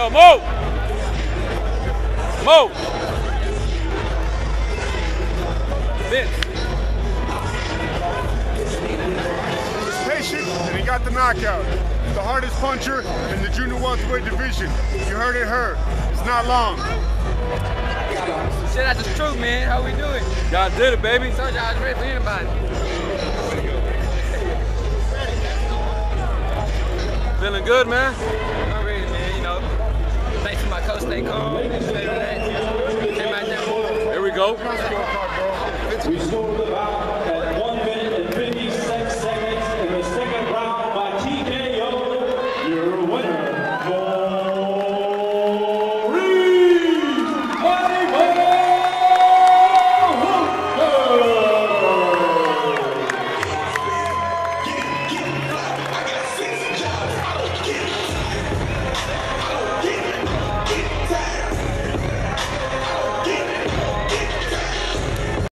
go, move. Move. Vince. He's patient and he got the knockout. The hardest puncher in the junior welterweight division. You heard it her. It's not long. Shit, that's the truth, man. How we do it? Y'all did it, baby. Told y'all I was ready for anybody. Feeling good, man? I'm ready, man they. Here we go.